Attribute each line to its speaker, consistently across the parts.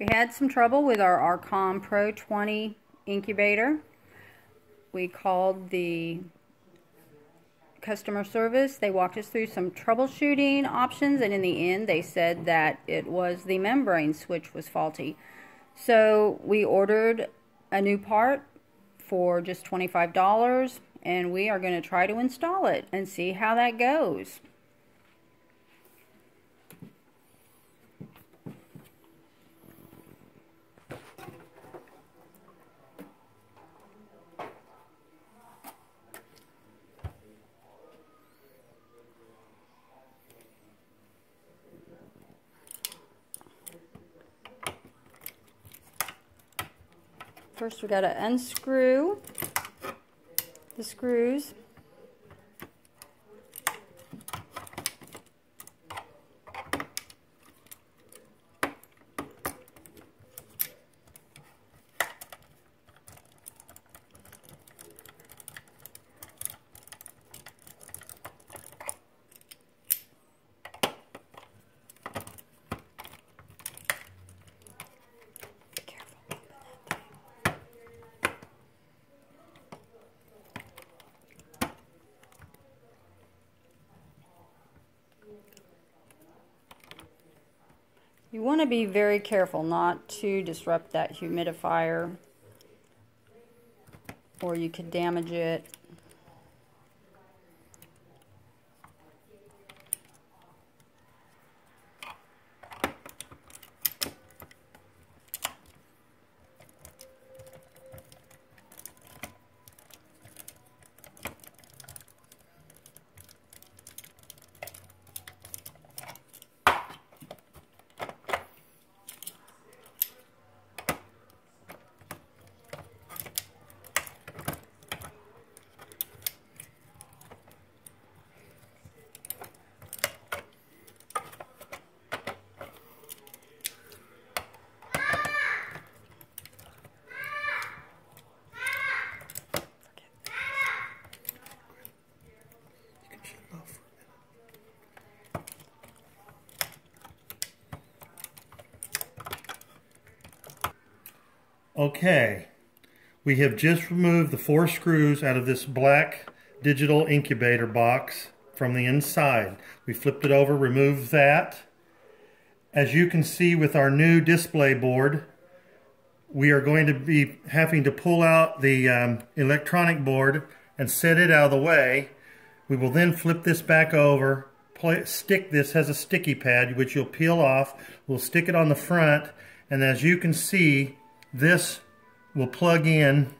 Speaker 1: We had some trouble with our R-com Pro 20 incubator. We called the customer service. They walked us through some troubleshooting options and in the end they said that it was the membrane switch was faulty. So we ordered a new part for just $25 and we are going to try to install it and see how that goes. First we got to unscrew the screws. You want to be very careful not to disrupt that humidifier or you could damage it.
Speaker 2: Okay, we have just removed the four screws out of this black digital incubator box from the inside. We flipped it over, removed that. As you can see with our new display board, we are going to be having to pull out the um, electronic board and set it out of the way. We will then flip this back over, play, stick this, has a sticky pad which you'll peel off. We'll stick it on the front and as you can see, this will plug in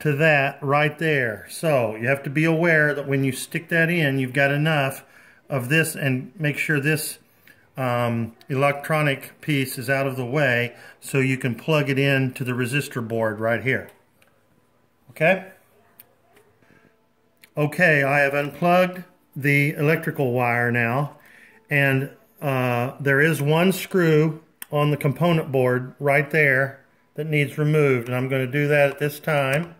Speaker 2: to that right there. So you have to be aware that when you stick that in, you've got enough of this and make sure this um, electronic piece is out of the way so you can plug it in to the resistor board right here. Okay? Okay, I have unplugged the electrical wire now and uh, there is one screw on the component board right there that needs removed. And I'm going to do that at this time.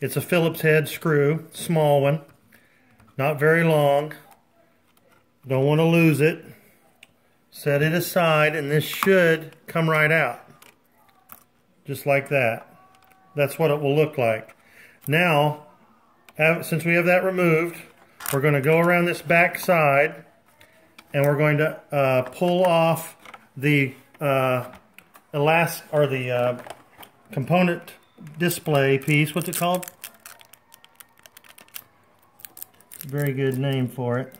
Speaker 2: It's a Phillips head screw, small one, not very long. Don't want to lose it. Set it aside and this should come right out. Just like that. That's what it will look like. Now, since we have that removed, we're going to go around this back side and we're going to uh, pull off the uh, elast or the uh, component display piece. What's it called? It's a very good name for it.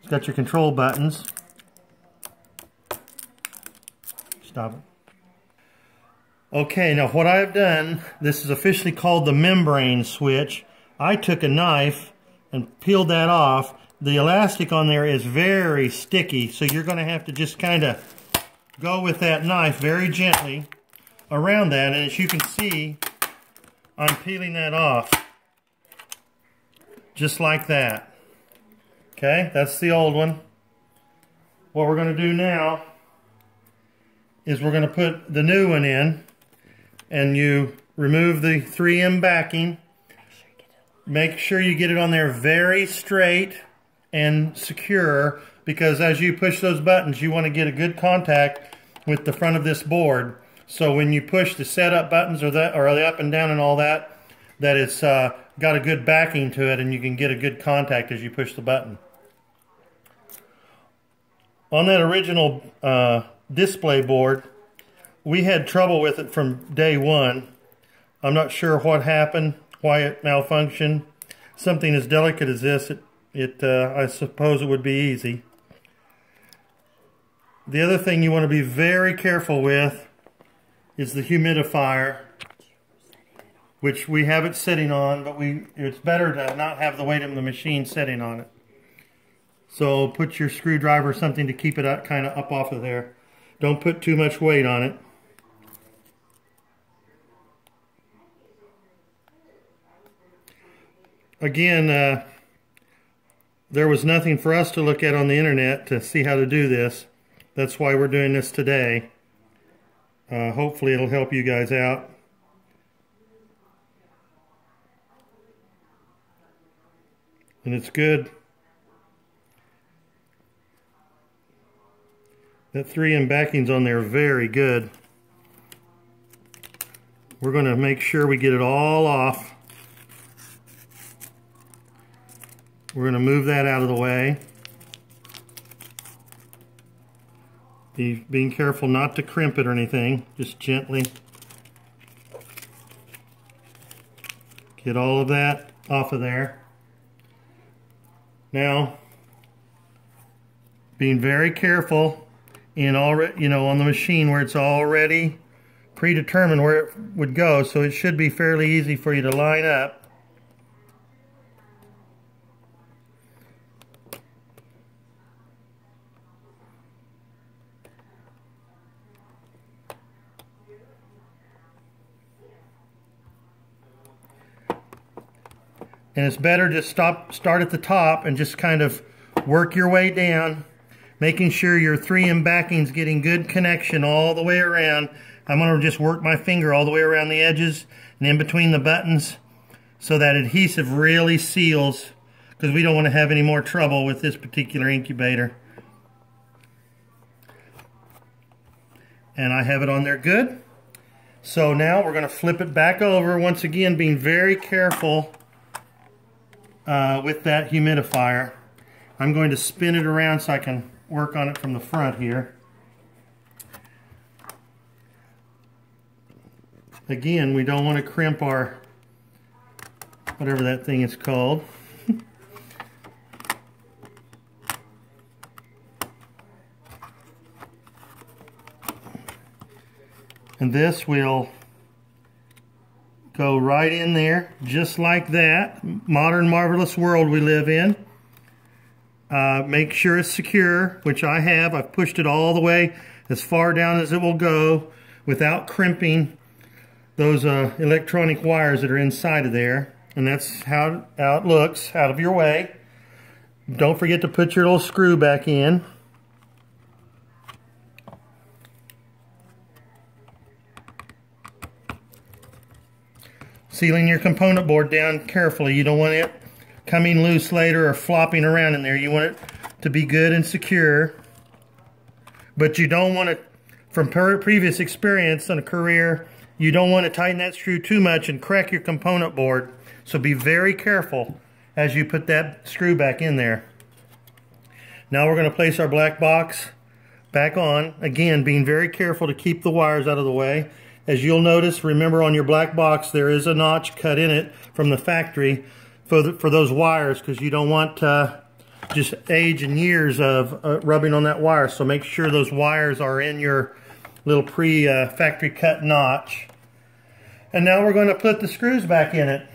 Speaker 2: It's got your control buttons. Stop it. Okay, now what I've done, this is officially called the membrane switch. I took a knife and peeled that off. The elastic on there is very sticky, so you're going to have to just kind of go with that knife very gently around that. And as you can see, I'm peeling that off. Just like that. Okay, that's the old one. What we're going to do now is we're going to put the new one in and you remove the 3M backing. Make sure you get it on there very straight and secure because as you push those buttons, you want to get a good contact with the front of this board. So when you push the setup buttons or that or the up and down and all that, that it's uh, got a good backing to it and you can get a good contact as you push the button. On that original uh, display board, we had trouble with it from day one. I'm not sure what happened, why it malfunctioned. Something as delicate as this, it, it uh, I suppose it would be easy. The other thing you want to be very careful with is the humidifier, which we have it sitting on, but we it's better to not have the weight of the machine sitting on it. So put your screwdriver or something to keep it up, kind of up off of there. Don't put too much weight on it. Again, uh, there was nothing for us to look at on the internet to see how to do this. That's why we're doing this today. Uh, hopefully it'll help you guys out. And it's good. That 3M backing's on there very good. We're going to make sure we get it all off. We're going to move that out of the way. Be, being careful not to crimp it or anything, just gently get all of that off of there. Now, being very careful in already, you know, on the machine where it's already predetermined where it would go, so it should be fairly easy for you to line up. And it's better to stop, start at the top and just kind of work your way down, making sure your 3M backing's getting good connection all the way around. I'm to just work my finger all the way around the edges and in between the buttons so that adhesive really seals because we don't want to have any more trouble with this particular incubator. And I have it on there good. So now we're going to flip it back over, once again being very careful uh, with that humidifier. I'm going to spin it around so I can work on it from the front here. Again, we don't want to crimp our, whatever that thing is called. and this will Go right in there, just like that. Modern, marvelous world we live in. Uh, make sure it's secure, which I have. I've pushed it all the way as far down as it will go without crimping those uh, electronic wires that are inside of there. And that's how, how it looks, out of your way. Don't forget to put your little screw back in. Sealing your component board down carefully. You don't want it coming loose later or flopping around in there. You want it to be good and secure. But you don't want to, from previous experience in a career, you don't want to tighten that screw too much and crack your component board. So be very careful as you put that screw back in there. Now we're going to place our black box back on. Again, being very careful to keep the wires out of the way. As you'll notice, remember on your black box, there is a notch cut in it from the factory for, the, for those wires because you don't want uh, just age and years of uh, rubbing on that wire. So make sure those wires are in your little pre-factory uh, cut notch. And now we're going to put the screws back in it.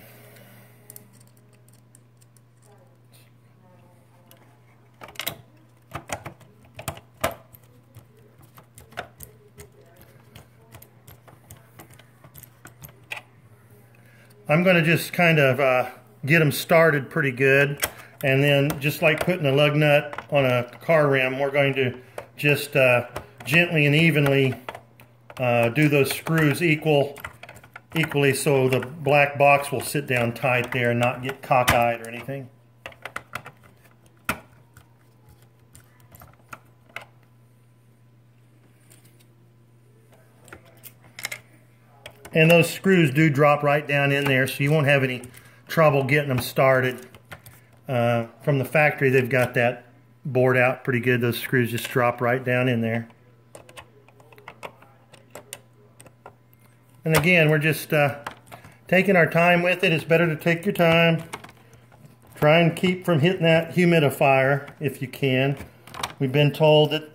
Speaker 2: I'm going to just kind of uh, get them started pretty good. And then just like putting a lug nut on a car rim, we're going to just uh, gently and evenly uh, do those screws equal equally so the black box will sit down tight there and not get cockeyed or anything. And those screws do drop right down in there, so you won't have any trouble getting them started. Uh, from the factory, they've got that bored out pretty good. Those screws just drop right down in there. And again, we're just uh, taking our time with it. It's better to take your time. Try and keep from hitting that humidifier if you can. We've been told that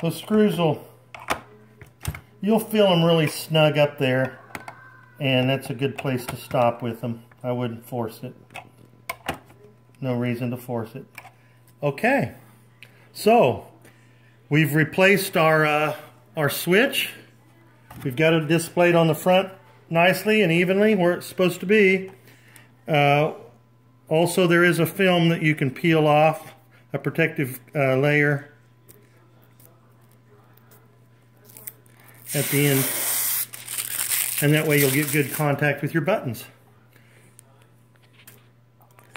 Speaker 2: Those screws will, you'll feel them really snug up there and that's a good place to stop with them. I wouldn't force it. No reason to force it. Okay, so we've replaced our, uh, our switch. We've got it displayed on the front nicely and evenly where it's supposed to be. Uh, also, there is a film that you can peel off, a protective uh, layer at the end. And that way you'll get good contact with your buttons.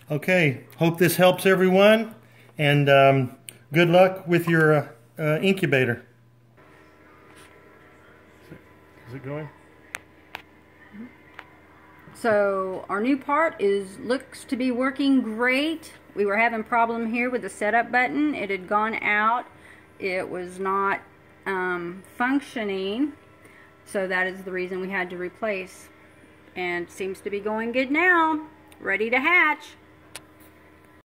Speaker 2: Okay, hope this helps everyone. And um, good luck with your uh, uh, incubator. Is it going?
Speaker 1: So our new part is looks to be working great. We were having problem here with the setup button. It had gone out. It was not um, functioning. So that is the reason we had to replace. And seems to be going good now. Ready to hatch.